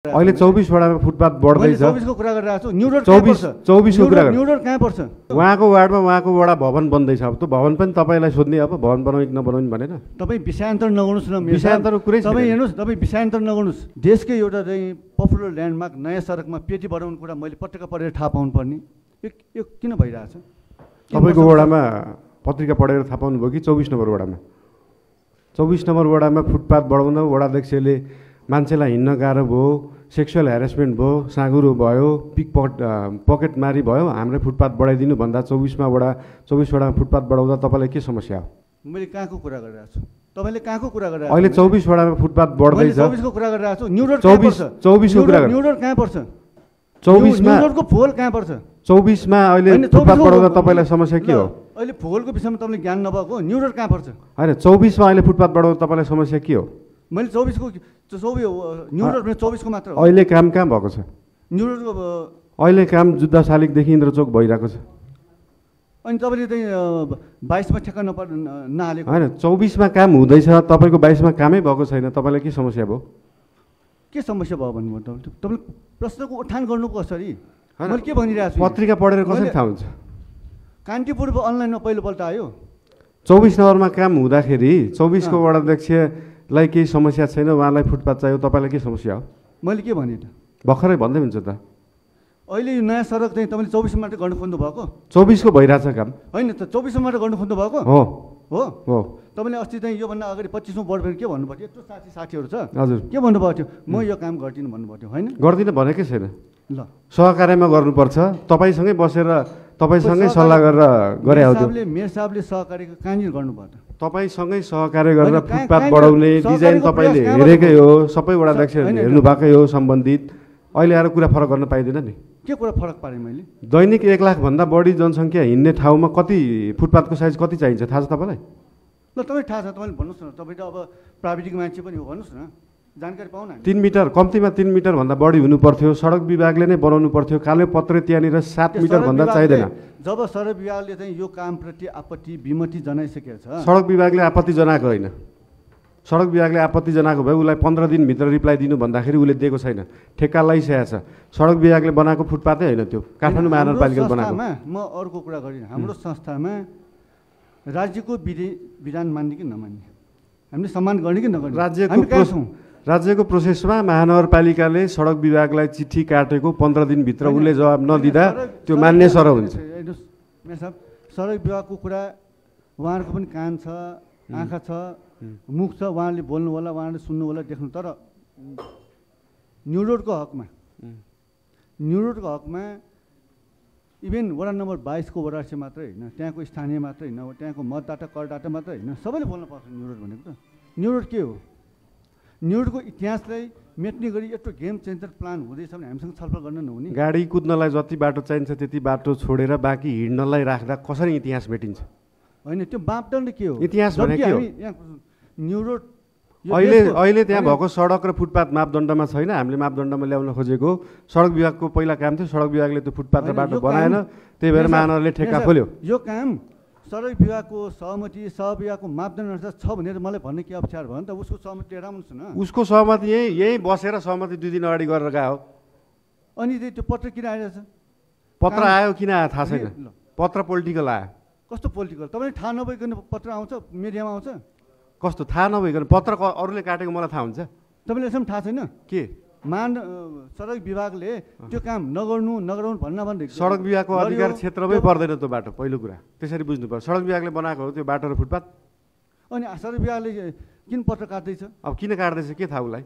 अहिले चौबिसवटामा फुटपाथ मैले बढ्दैछ चौबिसको कुरा गरिरहेको छु। न्यु रोड चौबिस चौबिसको कुरा न्यु रोड कहाँ पर्छ? उहाँको वार्डमा उहाँको वडा भवन बन्दैछ। अब त्यो भवन पनि तपाईँलाई सोध्ने अब भवन बनाउने कि नबनाउने भनेर तपाईँ विषयान्तर नगर्नुहोस् न मेरो विषयान्तरको कुरै। तपाईँ हेर्नुहोस् तपाईँ विषयान्तर नगर्नुहोस्। देशकै एउटा चाहिँ पपुलर ल्यान्डमार्क नयाँ सडकमा पेटी बनाउने कुरा मैले पटक्क पढेर थाहा पाउनुपर्ने यो यो किन भइरहेछ? तपाईँको? वडामा पत्रिका पढेर थाहा पाउनुभयो कि चौबिस नम्बर वडामा? चौबिस नम्बर वडामा फुटपाथ बढाउन वडाध्यक्षले मान्छेलाई हिँड्न गाह्रो भयो सेक्सुअल हेरेसमेन्ट भयो साँगुरो भयो पिक पकेट पकेट मारी भयो हाम्रै फुटपाथ बढाइदिनु भन्दा चौबिसमा वडा चौबिस वडामा फुटपाथ बढाउँदा तपाईँलाई के समस्या हो? मैले कहाँको कुरा गरिरहेको छु? तपाईँले कहाँको कुरा गरिरहेको अहिले चौबिस वडामा फुटपाथ बढ्दैछ। चौबिसको कुरा गरिरहेको छु। न्यु रोड चौबिस? चौबिसको कुरा न्यु रोड कहाँ पर्छ? चौबिसमा रोडको फोल कहाँ पर्छ? चौबिसमा अहिले फुटपाथ 24 को बढाउँदा तपाईँलाई समस्या के हो? अहिले भूगोलको विषयमा तपाईँले ज्ञान नभएको न्यु रोड कहाँ पर्छ? होइन चौबिसमा अहिले फुटपाथ बढाउँदा तपाईँलाई समस्या के हो? मैले चौबिसको चौबिस चौबिसको मात्र अहिले काम कहाँ भएको छ? न्यु रोडको अ, अहिले काम जुद्ध शालिगदेखि इन्द्रचोक भइरहेको छ। अनि तपाईँले चाहिँ बाइसमा ठेक्का नपर न- नहालेको। होइन चौबिसमा काम हुँदैछ तपाईँको बाइसमा कामै भएको छैन तपाईँलाई के समस्या भयो? के समस्या भयो भन्नुभयो तपाईँले तपाईँले प्रश्नको उठान गर्नु कसरी? मैले के भनिरहेको छु? पत्रिका पढेर कसरी थाहा हुन्छ? कान्तिपुर अनलाइनमा पहिलोपल्ट आयो। चौबिस नम्बरमा काम हुँदाखेरि चौबिसको वडाध्यक्षलाई केही समस्या छैन उहाँलाई फुटपाथ चाहियो तपाईँलाई के समस्या हो? मैले के भने त? भर्खरै भन्दै हुन्छ त। अहिले यो नयाँ सडक चाहिँ तपाईँले चौबिसमा मात्रै गर्नु खोज्नु भएको? चौबिसको भइरहेछ काम। होइन त चौबिसमा मात्रै गर्नु खोज्नु भएको? हो। हो? हो। तपाईँले अस्ति चाहिँ योभन्दा अगाडि पच्चिसौँ भने के भन्नुभएको थियो? यत्रो साथी साथीहरू छ। हजुर। के भन्नुभएको थियो? म यो काम गर्दिनँ भन्नुभएको थियो होइन? गर्दिनँ भनेकै छैन। ल। सहकार्यमा गर्नुपर्छ। तपाईँसँगै बसेर तपाईँसँगै सल्लाह गरेर गरे मेयर साहबले सहकारीको कहाँनिर गर्नुभयो त? तपाईँसँगै सहकार्य गरेर फुटपाथ बढाउने डिजाइन तपाईँले हेरेकै हो सबै वडाध्यक्ष होइन, हेर्नु भएकै हो सम्बन्धित। अहिले आएर कुरा फरक गर्न पाइँदैन नि। के कुरा फरक पारेँ मैले? दैनिक एक लाखभन्दा बढी जनसङ्ख्या हिँड्ने ठाउँमा कति फुटपाथको साइज कति चाहिन्छ? थाहा छ तपाईँलाई? ल तपाईँ थाहा छ तपाईँले भन्नुहोस् न। तपाईँ त अब प्राविधिक मान्छे पनि हो भन्नुहोस् न। जानकारी पाउन तिन मिटर कम्तीमा तिन मिटरभन्दा बढी हुनु पर्थ्यो सडक विभागले नै बनाउनु पर्थ्यो कालो पत्रे त्यहाँनिर सात मिटरभन्दा चाहिँदैन। जब सडक विभागले चाहिँ यो कामप्रति आपत्ति विमति जनाइसकेको छ। सडक विभागले आपत्ति जनाएको होइन। सडक विभागले आपत्ति जनाएको भए उसलाई पन्ध्र दिनभित्र रिप्लाई दिनु भन्दाखेरि उसले दिएको छैन। ठेक्का लगाइसकेको छ। सडक विभागले बनाएको फुटपाथै होइन त्यो। काठमाडौँ महानगरपालिकाले बनाएको। म अर्को कुरा गरिनँ। हाम्रो संस्थामा राज्यको विधि विधान मान्ने कि नमान्ने? हामीले सम्मान गर्ने कि नगर्ने? राज्यको राज्यको प्रोसेसमा महानगरपालिकाले सडक विभागलाई चिठी काटेको पन्ध्र दिनभित्र उसले जवाब नदिँदा त्यो मान्य सर हुन्छ सडक विभागको कुरा उहाँहरूको पनि कान छ आँखा छ मुख छ उहाँले बोल्नु होला उहाँले सुन्नु होला देख्नु तर न्यु रोडको हकमा न्यु रोडको हकमा इभेन वडा नम्बर बाइसको वडाध्यक्ष मात्रै होइन त्यहाँको स्थानीय मात्रै होइन त्यहाँको मतदाता करदाता मात्रै होइन सबैले बोल्नु पर्छ न्यु रोड भनेको त। न्यु रोड के हो? न्यु रोडको इतिहासलाई मेट्ने गरी यत्रो गेम चेन्जर प्लान हुँदैछ भने हामीसँग छलफल गर्न नहुने। गाडी कुद्नलाई जति बाटो चाहिन्छ त्यति बाटो छोडेर बाँकी हिँड्नलाई राख्दा कसरी इतिहास भेटिन्छ? होइन त्यो मापदण्ड के हो? इतिहास भने जबकि के हो? हामी यहाँ न्यु रोड यो अहिले अहिले त्यहाँ भएको सडक र फुटपाथ मापदण्डमा छैन। हामीले मापदण्डमा ल्याउन खोजेको। सडक विभागको पहिला काम थियो। सडक विभागले त्यो फुटपाथ र बाटो बनाएन। त्यही भएर महानगरले ठेक्का खोल्यो। यो काम सडक विभागको सहमति सह विभागको मापदण्ड अनुसार छ भनेर मलाई भन्ने के अप्ठ्यारो भयो नि त? उसको सहमति लिएर आउनुहोस् न। उसको सहमति यहीँ यहीँ बसेर सहमति दुई दिन अगाडि गरेर गयो अनि त्यो त्यो पत्र किन आइरहेछ? पत्र आयो किन आयो? थाहा छैन। पत्र पोलिटिकल आयो। कस्तो पोलिटिकल? तपाईँले थाहा नभइकन पत्र आउँछ मिडियामा आउँछ? कस्तो थाहा नभइकन पत्र अरूले काटेको मलाई थाहा हुन्छ। तपाईँलाई यसमा थाहा छैन? के? मान सडक विभागले त्यो काम नगर्नु नगराउनु भन्न भन्दै सडक विभागको अधिकार क्षेत्रमै पर्दैन त्यो बाटो पहिलो कुरा। त्यसरी बुझ्नु पर्छ सडक विभागले बनाएको हो त्यो बाटो र फुटपाथ। अनि सडक विभागले किन पत्र काट्दैछ? अब किन काट्दैछ? के थाहा उसलाई?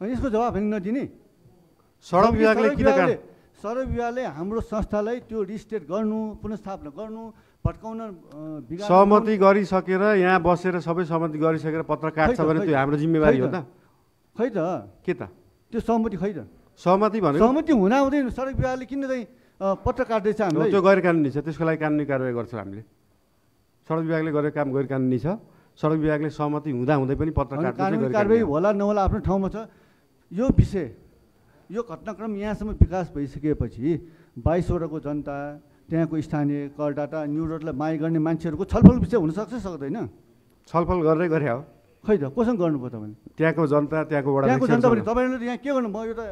यसको जवाब पनि नदिने। सडक विभागले किन सडक विभागले हाम्रो संस्थालाई त्यो रिस्टेट गर्नु पुनस्थापना गर्नु भट्काउन सहमति गरिसकेर यहाँ बसेर सबै सहमति गरिसकेर पत्र काट्छ भने त्यो हाम्रो जिम्मेवारी हो। त खै त। के त? त्यो सहमति खै त सहमति भनेको सहमति हुँदा हुँदै सडक विभागले किन चाहिँ पत्र काट्दैछ हो, हामीलाई? त्यो गैर कानुनी छ त्यसको लागि कानुनी कारवाही गर्छौँ हामीले। सडक विभागले गरेको काम गैर कानुनी छ। सडक विभागले सहमति हुँदा हुँदै पनि पत्र कानुनी कारवाही। होला नहोला आफ्नो ठाउँमा छ। यो विषय यो घटनाक्रम यहाँसम्म विकास भइसकेपछि बाइसवटाको जनता त्यहाँको स्थानीय करदाता न्यु रोडलाई माया गर्ने मान्छेहरूको छलफल विषय हुनसक्छ सक्दैन? छलफल गरेरै गरे हो। खै त कोसँग गर्नुभयो तपाईँले? त्यहाँको जनता त्यहाँको त्यहाँको जनता पनि तपाईँले यहाँ के गर्नु म एउटा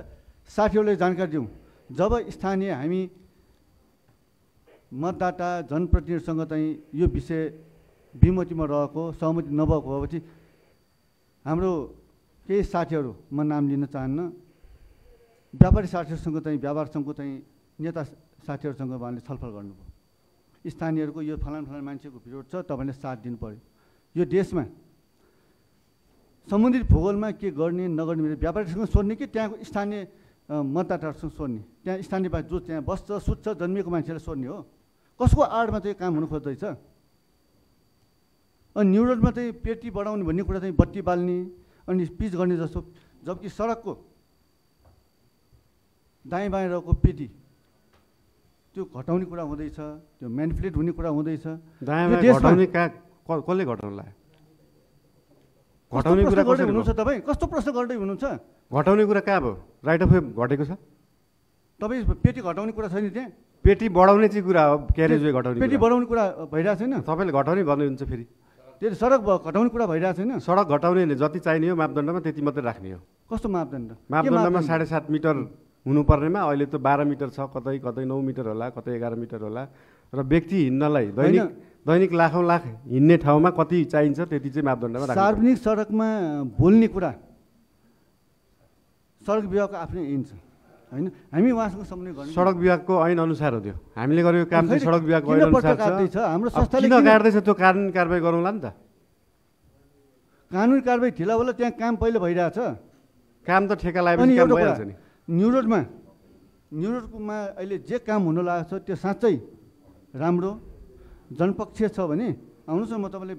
साथीहरूलाई जानकारी दिउँ। जब स्थानीय हामी मतदाता जनप्रतिनिधिसँग चाहिँ यो विषय विमतिमा रहेको सहमति नभएको भएपछि हाम्रो केही साथीहरू म नाम लिन चाहन्न व्यापारी साथीहरूसँग चाहिँ व्यापार सङ्घको चाहिँ नेता साथीहरूसँग उहाँले छलफल गर्नुभयो। स्थानीयहरूको यो फलान फलान मान्छेको विरोध छ तपाईँले साथ दिनु पऱ्यो यो देशमा सम्बन्धित भूगोलमा के गर्ने नगर्ने भने व्यापारीसँग सोध्ने कि त्यहाँको स्थानीय मतदाताहरूसँग सोध्ने? त्यहाँ स्थानीय जो त्यहाँ बस्छ सुत्छ जन्मिएको मान्छेलाई सोध्ने हो। कसको आडमा चाहिँ काम हुनु खोज्दैछ? अनि न्यु रोडमा चाहिँ पेटी बढाउने भन्ने कुरा चाहिँ बत्ती बाल्ने अनि पिच गर्ने जस्तो जबकि सडकको दायाँ बायाँ रहेको पेटी त्यो घटाउने कुरा हुँदैछ त्यो म्यानिपुलेट हुने कुरा हुँदैछ। कसले घटाउनु लाग्यो घटाउने कुरा गर्दै हुनुहुन्छ? तपाईँ? कस्तो प्रश्न गर्दै हुनुहुन्छ? घटाउने कुरा कहाँ भयो? राइट अफ वे घटेको छ। तपाईँ पेटी घटाउने कुरा छैन त्यहाँ? पेटी बढाउने चाहिँ कुरा हो क्यारेज वे घटाउने पेटी। बढाउने कुरा भइरहेको छैन? तपाईँले घटाउने भन्नुहुन्छ फेरि। त्यो सडक घटाउने कुरा भइरहेको छैन? सडक घटाउने नि जति चाहिने हो मापदण्डमा त्यति मात्रै राख्ने हो। कस्तो मापदण्ड? मापदण्डमा मापदण्ड? साढे सात मिटर हुनुपर्नेमा अहिले त बाह्र मिटर छ कतै कतै नौ मिटर होला कतै एघार मिटर होला। र व्यक्ति हिँड्नलाई दैनिक दैनिक लाखौँ लाख हिँड्ने ठाउँमा कति चाहिन्छ त्यति चाहिँ मापदण्डमा सार्वजनिक सडकमा बोल्ने कुरा सडक विभागको आफ्नै ऐन छ होइन? हामी उहाँसँग समन्वय गर्नु। सडक विभागको ऐन अनुसार हो त्यो। हामीले गरेको काम चाहिँ सडक विभागको ऐन अनुसार? छ। हाम्रो संस्थाले किन काट्दैछ? त्यो कानुनी कारवाही गरौँला नि त। कानुनी कारवाही ढिला होला त्यहाँ काम पहिले भइरहेछ। काम त ठेका लगाएपछि काम एउटा नि। न्यु रोडमा न्यु रोडमा अहिले जे काम हुन लागेको छ त्यो साँच्चै राम्रो जनपक्षीय छ भने आउनुहोस् न म तपाईँले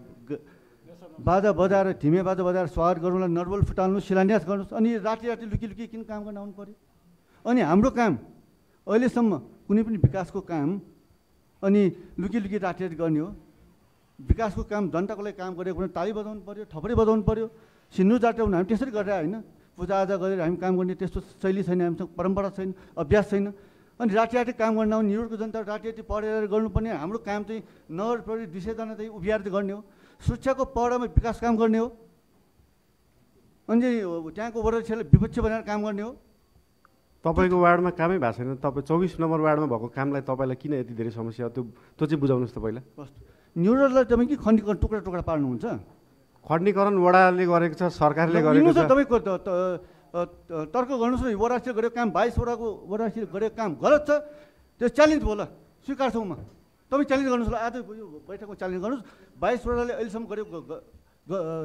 बाजा बजाएर ढिमे बाजा बजाएर स्वागत गरौँला नर्बल फुटाल्नु शिलान्यास गर्नुहोस् अनि राति राति लुकी लुकी किन काम गर्न आउनु पऱ्यो अनि हाम्रो काम अहिलेसम्म कुनै पनि विकासको काम अनि लुकी लुकी राति राति गर्ने हो विकासको काम जनताको लागि काम गरेको भने ताली बजाउनु पऱ्यो थपडी बजाउनु पऱ्यो जात्रा हुनु हामी त्यसरी गरेर होइन पूजाआजा गरेर हामी काम गर्ने त्यस्तो शैली छैन हामीसँग परम्परा छैन अभ्यास छैन। अनि राति राति काम गर्न आउने न्युरोडको जनता राति राति पढेर गर्नुपर्ने हाम्रो काम चाहिँ नगर प्रहरी दुई सयजना चाहिँ उभिएर गर्ने हो। सुरक्षाको पहरामा विकास काम गर्ने हो। अनि त्यहाँको वडाध्यक्षलाई विपक्ष बनाएर काम गर्ने हो। तपाईँको वार्डमा कामै भएको छैन। तपाईँ चौबिस नम्बर वार्डमा भएको कामलाई तपाईँलाई किन यति धेरै समस्या हो? त्यो त्यो चाहिँ बुझाउनुहोस् त पहिला। तपाईँ के खण्डी टुक्रा टुक्रा पार्नुहुन्छ? खण्डीकरण वडाले गरेको छ सरकारले गरेको छ। तपाईँको तर्क गर्नुहोस् न वडासीले गरेको काम बाइसवटाको वडासीले गरेको काम गलत छ त्यो च्यालेन्ज भयो ल स्वीकार्छौँ म। तपाईँ च्यालेन्ज गर्नुहोस् ल आज यो बैठकमा च्यालेन्ज गर्नुहोस्। बाइसवटाले अहिलेसम्म गरेको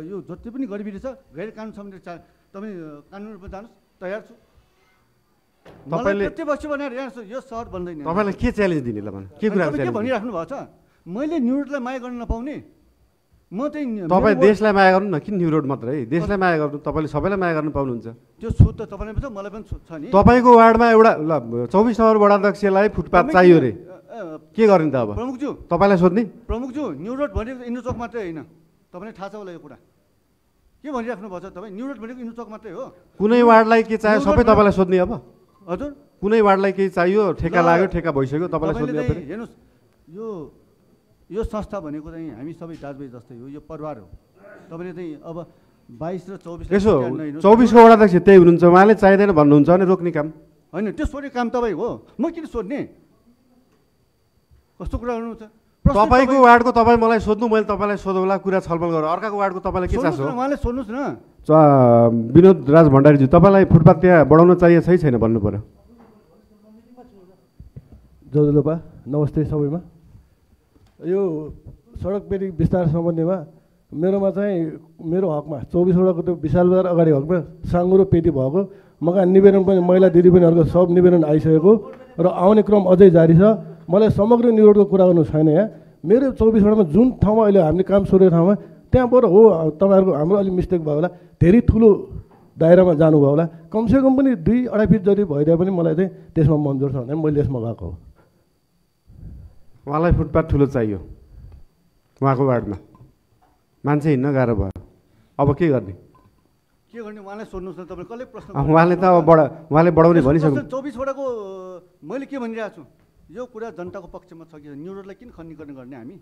यो जति पनि गरिबी छ गैर कानुन सम्बन्धी चा तपाईँ कानुन रूपमा जानुहोस् तयार छु। तपाईँले- यहाँ यो सहर बन्दैन। तपाईँलाई के च्यालेन्ज दिने ल के कुरा भनिराख्नु भएको छ? मैले न्युरोडलाई माया गर्न नपाउने। म चाहिँ तपाईँ देशलाई माया गर्नु न किन न्यु रोड मात्रै? देशलाई माया गर्नु तपाईँले सबैलाई माया गर्नु पाउनुहुन्छ। त्यो छुट त तपाईँलाई पनि छ मलाई पनि छुट छ नि। तपाईँको वार्डमा एउटा ल चौबिस नम्बर वडाध्यक्षलाई फुटपाथ चाहियो अरे। के गर्ने त अब? प्रमुखज्यू तपाईँलाई सोध्ने? प्रमुखज्यू न्यु रोड भनेको इन्डो चौक मात्रै होइन। तपाईँलाई थाहा छ होला यो कुरा। के भनिराख्नु भएको छ तपाईँ? न्यु रोड भनेको इन्डो चौक मात्रै हो। कुनै वार्डलाई के चाहियो सबै तपाईँलाई सोध्ने अब। हजुर। कुनै वार्डलाई केही चाहियो ठेका लाग्यो ठेका भइसक्यो तपाईँलाई तपाईँले सोध्ने हेर्नुहोस् यो यो संस्था भनेको चाहिँ हामी सबै दाजुभाइ जस्तै हो यो परिवार हो। तपाईँले चाहिँ अब बाइस र चौबिस यसो चौबिसको वडाध्यक्ष त्यही हुनुहुन्छ उहाँले चाहिँदैन भन्नुहुन्छ भने रोक्ने काम। होइन त्यो सोध्ने काम तपाईँ हो। म किन सोध्ने? कस्तो कुरा गर्नुहुन्छ? तपाईँको तपाईँ- वार्डको तपाईँ मलाई सोध्नु मैले तपाईँलाई सोधौँला कुरा छलफल गरौँ। अर्काको वार्डको तपाईँलाई के चासो उहाँले सोध्नुहोस् न। विनोद राज भण्डारीजी तपाईँलाई फुटपाथ त्यहाँ बढाउन चाहिएको छ कि छैन भन्नु पऱ्यो जजुलोपा नमस्ते सबैमा। यो सडक पेटी विस्तार सम्बन्धीमा मेरोमा चाहिँ मेरो हकमा चौबिसवटाको त्यो विशाल बजार अगाडि हकमा साङ्गुरो पेटी भएको। मका निवेदन पनि महिला दिदीबहिनीहरूको सब निवेदन आइसकेको र आउने क्रम अझै जारी छ। मलाई समग्र निरोडको कुरा गर्नु छैन यहाँ। मेरो चौबिसवटामा जुन ठाउँमा अहिले हामीले काम सुरेको ठाउँमा त्यहाँबाट हो तपाईँहरूको हाम्रो अलिक मिस्टेक भयो होला। धेरै ठुलो दायरामा जानुभयो होला। कमसेकम पनि दुई अढाई फिट जति भइदिए पनि मलाई चाहिँ त्यसमा मन्जुर छ भने मैले यसमा गएको हो। उहाँलाई फुटपाथ ठुलो चाहियो। उहाँको वार्डमा। मान्छे हिँड्न गाह्रो भयो। अब के गर्ने? के गर्ने? उहाँलाई सोध्नुहोस् न तपाईँ कसले प्रश्न उहाँले त अब बढा उहाँले बढाउने भनिसक्नु चौबिसवटाको मैले के भनिरहेको छु? यो कुरा जनताको पक्षमा छ कि न्यु रोडलाई किन खण्डीकरण गर्ने हामी?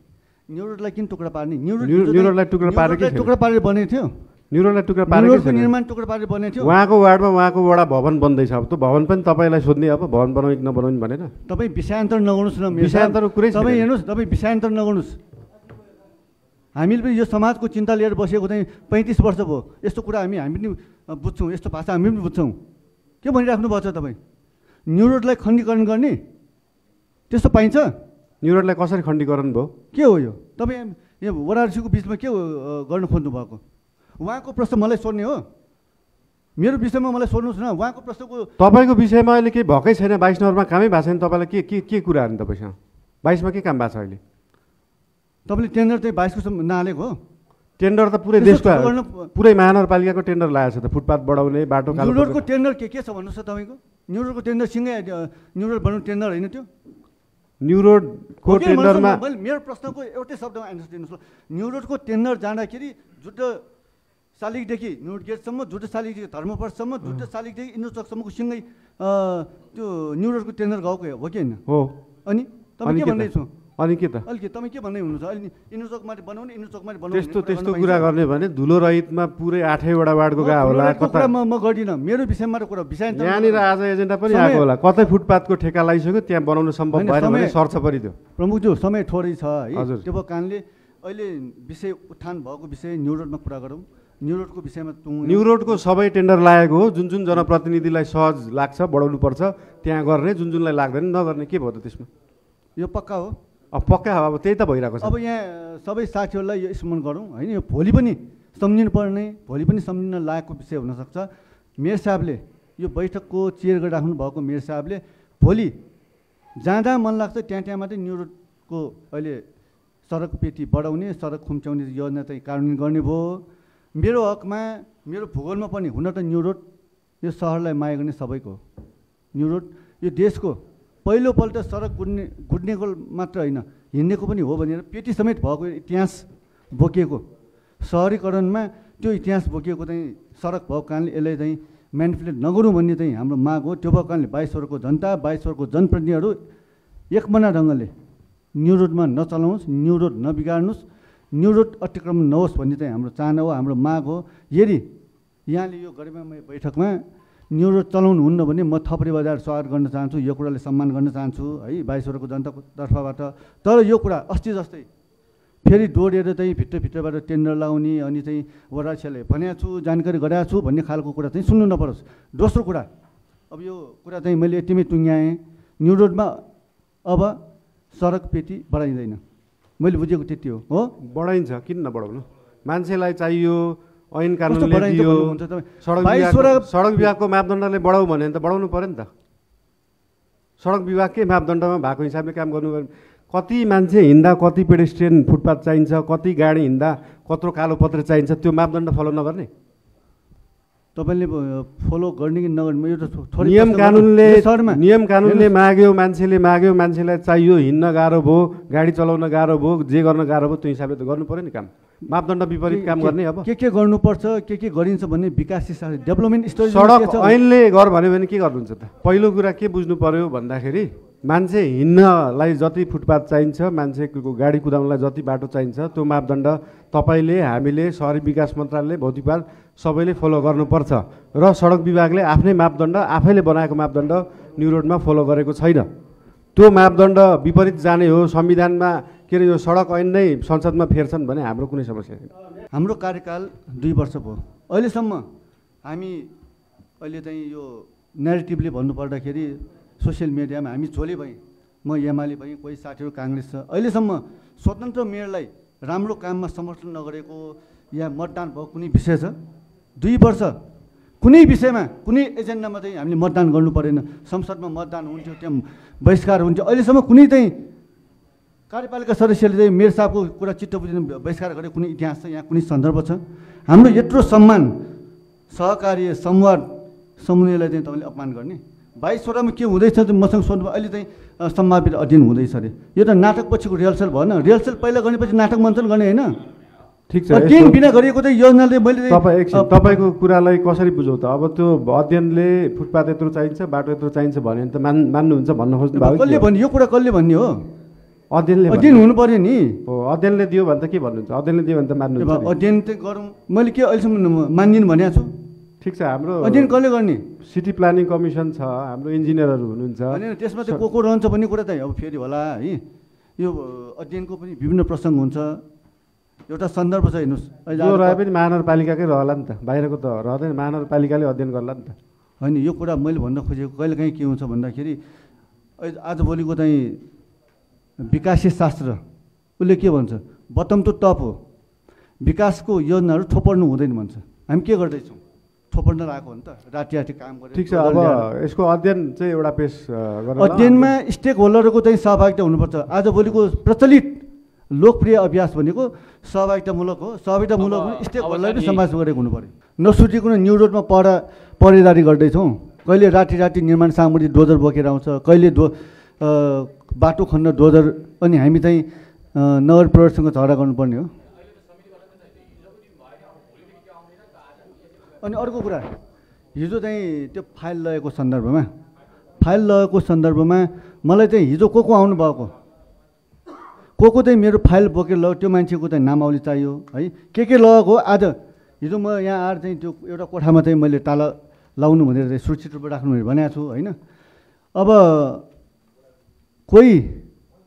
न्यु रोडलाई किन टुक्रा पार्ने? न्यु रोड न्यु- हिजो न्यु चाहिँ- रोडलाई टुक्रा थिएन। टुक्रा पारेर बनेको थियो। न्युरोडलाई टुक्रा पारेकै निर्माण टुक्रा पारेर बनेको थियो। उहाँको वार्डमा उहाँको वडा भवन बन्दैछ। अब त्यो भवन पनि तपाईँलाई सोध्ने अब भवन बनाउने कि नबनाउने भनेर तपाईँ विषयान्तर नगर्नुहोस् न मेरो विषयान्तरको कुरै। तपाईँ हेर्नुहोस् तपाईँ विषयान्तर नगर्नुहोस्। हामीले पनि यो समाजको चिन्ता लिएर बसेको चाहिँ पैँतिस वर्ष भयो। यस्तो कुरा हामी हामी पनि बुझ्छौँ यस्तो भाषा हामी पनि बुझ्छौँ। के भनिराख्नु भएको छ तपाईँ? न्यु रोडलाई खण्डीकरण गर्ने? त्यस्तो पाइन्छ? न्युरोडलाई कसरी खण्डीकरण भयो? के हो यो? तपाईँ यो वडारसीको बिचमा के गर्न खोज्नु भएको उहाँको प्रश्न मलाई सोध्ने हो। मेरो विषयमा मलाई सोध्नुहोस् न उहाँको प्रश्नको तपाईँको विषयमा अहिले केही भएकै छैन बाइस नम्बरमा कामै भएको छैन तपाईँलाई के के के कुरा नि तपाईँसँग? बाइसमा के काम भएको छ अहिले? तपाईँले टेन्डर चाहिँ बाइसको नहालेको हो। टेन्डर त पुरै देशको पुरै महानगरपालिकाको टेन्डर लागेको छ त फुटपाथ बढाउने बाटो रोडको टेन्डर के के छ भन्नुहोस् त तपाईँको? न्यु रोडको टेन्डर सिँगै न्यु रोड बनाउने टेन्डर होइन त्यो। न्यु रोडको टेन्डरमा मेरो प्रश्नको एउटै शब्दमा एन्सर दिनुहोस् न्यु रोडको टेन्डर जाँदाखेरि जुद्ध शालिगदेखि न्यु रोड गेटसम्म जुद्ध शालिगदेखि धर्मपर्सम्म जुद्ध शालिगदेखि इन्द्र चौकसम्मको सँगै त्यो न्यु रोडको टेन्डर गएको हो कि होइन? हो। अनि तपाईँ के? भन्दैछु अनि के त? अलिकति तपाईँ के भन्दै हुनुहुन्छ? अहिले इन्द्र चौकमाथि बनाउने इन्द्र चौकमाथि बनाउने त्यस्तो त्यस्तो कुरा? गर्ने भने धुलो रहितमा पुरै आठैवटा वार्डको गएको होला कता? म म गर्दिनँ। मेरो विषयमा त कुरा विषयान्तर यहाँनिर आज एजेन्डा पनि आएको होला। कतै फुटपाथको ठेका लगाइसक्यो त्यहाँ बनाउनु सम्भव भएन भने सर्छ परि त्यो। प्रमुखज्यू समय थोरै छ है। त्यो कारणले अहिले विषय उत्थान भएको विषय न्यु रोडमा कुरा गरौँ। न्यु रोडको विषयमा तुङ न्यु रोडको सबै टेन्डर लागेको हो। जुन जुन जनप्रतिनिधिलाई सहज लाग्छ बढाउनु पर्छ त्यहाँ गर्ने जुन जुनलाई लाग्दैन नगर्ने के भयो त त्यसमा? यो पक्का हो? अब पक्का हो। अब त्यही त भइरहेको छ। अब यहाँ सबै साथीहरूलाई यो स्मरण गरौँ होइन? यो भोलि पनि सम्झिनु पर्ने भोलि पनि सम्झिन लागेको विषय हुनसक्छ। मेयर साहबले यो बैठकको चेयर गरिराख्नु भएको मेयर साहबले भोलि जहाँ जहाँ मन लाग्छ त्यहाँ त्यहाँ मात्रै न्यु रोडको अहिले सडक पेटी बढाउने सडक खुम्च्याउने योजना चाहिँ कार्यान्वयन गर्ने भयो। मेरो हकमा मेरो भूगोलमा पनि हुन त न्यु रोड यो सहरलाई माया गर्ने सबैको न्यु रोड यो देशको पहिलोपल्ट सडक गुड्ने गुड्नेको मात्र होइन हिँड्नेको पनि हो भनेर पेटी समेत भएको इतिहास बोकिएको। सहरीकरणमा त्यो इतिहास बोकिएको चाहिँ सडक भएको कारणले यसलाई चाहिँ म्यानिपुलेट नगरौँ भन्ने चाहिँ हाम्रो माग हो। त्यो भएको कारणले बाइसवरको जनता बाइसवरको जनप्रतिनिधिहरू एकमना ढङ्गले न्यु रोडमा नचलाउनुहोस् न्यु रोड नबिगार्नुहोस्। न्यु रोड अतिक्रमण नहोस् भन्ने चाहिँ हाम्रो चाहना हो हाम्रो माग हो। यदि यहाँले यो गरिमामय बैठकमा न्यु रोड चलाउनु हुन्न भने म थपरी बजार स्वागत गर्न चाहन्छु यो कुराले सम्मान गर्न चाहन्छु है बाइसवरको जनताको तर्फबाट। तर यो कुरा अस्ति जस्तै फेरि डोडेर चाहिँ भित्रभित्रबाट टेन्डर लगाउने अनि चाहिँ वडाक्षले भनेको छु जानकारी गराएको छु भन्ने खालको कुरा चाहिँ सुन्नु नपरोस्। दोस्रो कुरा अब यो कुरा चाहिँ मैले यतिमै टुङ्ग्याएँ। न्यु रोडमा अब सडक पेटी बढाइँदैन। मैले बुझेको त्यति हो। हो? बढाइन्छ। किन नबढाउनु? मान्छेलाई चाहियो ऐन कानुनले दियो? सडक विभागको सडक विभागको मापदण्डले बढाउ भने त बढाउनु पऱ्यो नि त। सडक विभागकै मापदण्डमा भएको हिसाबले काम गर्नु पऱ्यो? कति मान्छे हिँड्दा कति पेडेस्ट्रियन फुटपाथ चाहिन्छ कति गाडी हिँड्दा कत्रो कालो पत्र चाहिन्छ त्यो मापदण्ड फलो नगर्ने? तपाईँले फलो गर्ने कि नगर्ने? यो त थोरै नियम कानुनले नियम कानुनले माग्यो मान्छेले माग्यो मान्छेलाई चाहियो हिँड्न गाह्रो भयो गाडी चलाउन गाह्रो भयो जे गर्न गाह्रो भयो त्यो हिसाबले त गर्नु पऱ्यो नि काम। मापदण्ड विपरीत काम गर्ने अब। के के गर्नुपर्छ के के गरिन्छ भन्ने विकास डेभलपमेन्ट स्टोरी सडक ऐनले गर भन्यो भने के गर्नुहुन्छ त? पहिलो कुरा के बुझ्नु पर्यो भन्दाखेरि मान्छे हिँड्नलाई जति फुटपाथ चाहिन्छ मान्छेको गाडी कुदाउनलाई जति बाटो चाहिन्छ त्यो मापदण्ड तपाईँले हामीले सहरी विकास मन्त्रालयले भौतिकवाद सबैले फलो गर्नुपर्छ। र सडक विभागले आफ्नै मापदण्ड आफैले बनाएको मापदण्ड न्यु रोडमा फलो गरेको छैन। त्यो मापदण्ड विपरीत जाने हो संविधानमा के अरे यो सडक ऐन नै संसदमा फेर्छन् भने हाम्रो कुनै समस्या छैन। हाम्रो कार्यकाल दुई वर्ष भयो। अहिलेसम्म हामी अहिले चाहिँ यो नेरेटिभले भन्नुपर्दाखेरि सोसियल मिडियामा हामी झोले भयौँ म एमाले भएँ कोही साथीहरू काङ्ग्रेस छ। अहिलेसम्म स्वतन्त्र मेयरलाई राम्रो काममा समर्थन नगरेको या मतदान भएको कुनै विषय छ? दुई वर्ष। कुनै विषयमा कुनै एजेन्डामा चाहिँ हामीले मतदान गर्नु परेन। संसदमा मतदान हुन्थ्यो त्यहाँ बहिष्कार हुन्थ्यो। अहिलेसम्म कुनै चाहिँ कार्यपालिका सदस्यले चाहिँ मेयर साहबको कुरा चित्त बुझ्ने बहिष्कार गरेको कुनै इतिहास छ यहाँ कुनै सन्दर्भ छ। हाम्रो यत्रो सम्मान सहकार्य संवाद समन्वयलाई चाहिँ तपाईँले अपमान गर्ने। बाइसवटामा के हुँदैछ त्यो मसँग सोध्नु अहिले चाहिँ सम्भावित अध्ययन हुँदैछ अरे। यो त नाटक पछिको रिहर्सल भएन। रिहर्सल पहिला गर्नेपछि नाटक मञ्चन गर्ने होइन। ठिक छ अध्ययन बिना गरिएको चाहिँ योजनाले मैले तपाईँ एकछिन तपाईँको कुरालाई कसरी बुझौँ त? अब त्यो अध्ययनले फुटपाथ यत्रो चाहिन्छ बाटो यत्रो चाहिन्छ भन्यो भने त मान मान्नुहुन्छ भन्न खोज्नु भएको कसले? भन्ने यो कुरा कसले भन्ने हो? अध्ययनले अध्ययन हुनु पऱ्यो नि। हो अध्ययनले दियो भने त के भन्नुहुन्छ? अध्ययनले दियो भने त अब मान्नुहुन्छ नि। अध्ययन चाहिँ गरौँ। मैले के अहिलेसम्म मानिदिनु भनेको छु? ठिक छ हाम्रो अध्ययन कसले गर्ने? सिटी प्लानिङ कमिसन छ हाम्रो इन्जिनियरहरू हुनुहुन्छ। होइन त्यसमा चाहिँ को को रहन्छ भन्ने कुरा चाहिँ अब फेरि होला है। यो अध्ययनको पनि विभिन्न प्रसङ्ग हुन्छ। एउटा सन्दर्भ छ हेर्नुहोस्। आज- रहे पनि महानगरपालिकाकै रहला नि त। बाहिरको त रहँदैन महानगरपालिकाले अध्ययन गर्ला नि त। होइन यो कुरा मैले भन्न खोजेको कहिले काहीँ के हुन्छ भन्दाखेरि आजभोलिको चाहिँ विकासे शास्त्र उसले के भन्छ? बटम टु टप हो। विकासको योजनाहरू थोपर्नु हुँदैन भन्छ। हामी के गर्दैछौँ? थोपर्न लगाएको हो नि त। राति राति काम गरेर ठिक छ अब। यसको अध्ययन चाहिँ एउटा पेस। अध्ययनमा स्टेक होल्डरको चाहिँ सहभागिता हुनुपर्छ। आजभोलिको प्रचलित लोकप्रिय अभ्यास भनेको सहभागितामूलक हो। सहभागितामूलक अब- भने स्टेक अब होल्डरले चाहिँ- समावेश गरेको हुनु पऱ्यो नसुटिकन न्यु रोडमा पढा पहरेदारी गर्दैछौँ। कहिले राति राति निर्माण सामग्री डोजर बोकेर आउँछ कहिले डो बाटो खन्न डोजर अनि हामी चाहिँ नगर प्रहरीसँग झगडा गर्नुपर्ने हो। अनि अर्को कुरा हिजो चाहिँ त्यो फाइल लगेको सन्दर्भमा फाइल लगेको सन्दर्भमा मलाई चाहिँ हिजो को को आउनु भएको को को चाहिँ मेरो फाइल बोकेर लग्यो त्यो मान्छेको चाहिँ नामावली चाहियो है? के के लगेको आज हिजो म यहाँ आएर चाहिँ त्यो एउटा कोठामा चाहिँ मैले ताला लाउनु भनेर चाहिँ सुरक्षित रूपमा राख्नु भनेर भनेको छु होइन? अब कोही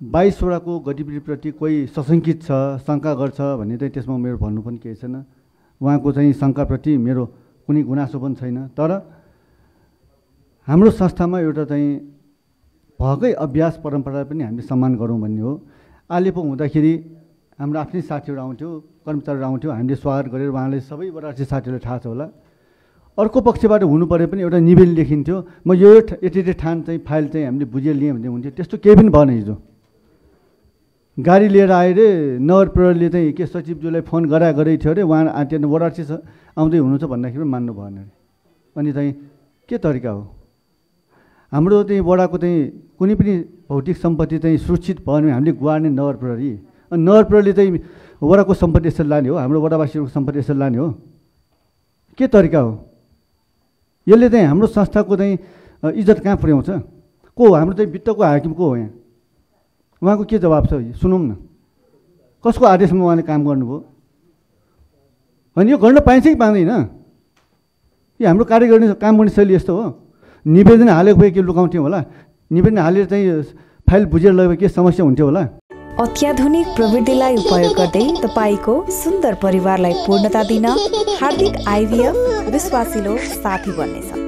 बाइसवटाको गतिविधिप्रति कोही सशङ्कित छ शङ्का गर्छ भन्ने चाहिँ त्यसमा मेरो भन्नु पनि केही छैन। उहाँको चाहिँ शङ्काप्रति मेरो कुनै गुनासो पनि छैन। तर हाम्रो संस्थामा एउटा चाहिँ भएकै अभ्यास परम्परा पनि हामीले सम्मान गरौँ भन्ने हो। आलेपो हुँदाखेरि हाम्रो आफ्नै साथीहरू आउँथ्यो कर्मचारीहरू आउँथ्यो हामीले स्वागत गरेर उहाँले सबैबाट चाहिँ साथीहरूलाई थाहा छ होला। अर्को पक्षबाट हुनु परे पनि एउटा निवेदन लेखिन्थ्यो म यो यति यति ठान चाहिँ फाइल चाहिँ हामीले बुझेर लिएँ भने हुन्थ्यो। त्यस्तो केही पनि भएन हिजो। गाडी लिएर आए रे नगर प्रहरीले चाहिँ के सचिवज्यूलाई फोन गरा गरै थियो अरे उहाँ वडाची छ आउँदै हुनुहुन्छ भन्दाखेरि पनि मान्नु भएन अरे। अनि चाहिँ के तरिका हो? हाम्रो चाहिँ वडाको चाहिँ कुनै पनि भौतिक सम्पत्ति चाहिँ सुरक्षित भयो भने हामीले गुहार्ने नगर प्रहरी। अनि नगर प्रहरीले चाहिँ वडाको सम्पत्ति यसरी लाने हो हाम्रो वडावासीहरूको सम्पत्ति यसरी लाने हो। के तरिका हो? यसले चाहिँ हाम्रो संस्थाको चाहिँ इज्जत कहाँ पुर्याउँछ? को हो? हाम्रो चाहिँ वित्तको हाकिम को हो यहाँ? उहाँको के जवाब छ? सुनौँ न। कसको आदेशमा उहाँले काम गर्नुभयो? अनि यो गर्न पाइन्छ कि पाउँदैन यो हाम्रो कार्य गर्ने काम गर्ने शैली यस्तो हो। निवेदन हालेको भए के लुकाउँथ्यौँ होला? निवेदन हालेर चाहिँ फाइल बुझेर लगेको के समस्या हुन्थ्यो होला। अत्याधुनिक प्रविधिलाई उपयोग गर्दै तपाईँको सुन्दर परिवारलाई पूर्णता दिन हार्दिक आइभीएफ विश्वासिलो साथी बन्नेछ।